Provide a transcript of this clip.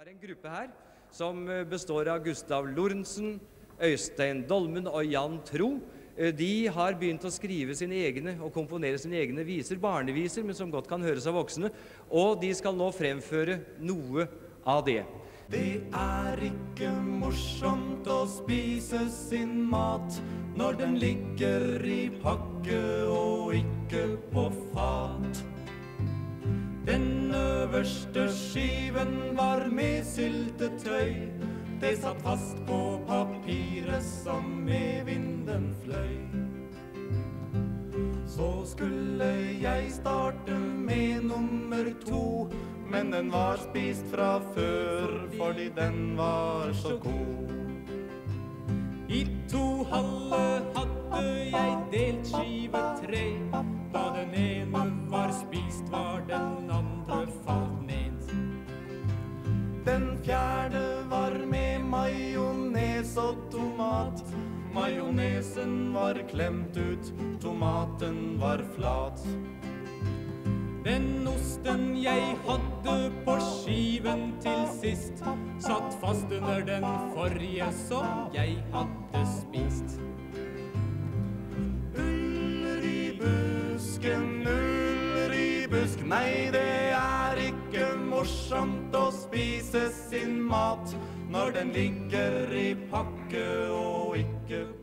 har en gruppe her som eh, består av Gustav Lorentzen, Øystein Dolmen og Jan Tro. Eh, De har begynt å skrive sine egne og komponere sine egne viser, barneviser, men som godt kan høres av voksne. Og de skal nå fremføre noe av det. Det er ikke morsomt å spise sin mat når den ligger i pakke og ikke på fat. Øverste skiven var med syltetøy. Det satt fast på papiret som med vinden fløy. Så skulle jeg starte med nummer to, men den var spist fra før fordi den var så god. Tomat. Majonesen var klemt ut, tomaten var flat. Den osten jeg hadde på skiven til sist, satt fast under den forrige som jeg hadde spist. Uller i busken, uller i busk, nei det er ikke morsomt å spise sin mat når den ligger i pakke og ikke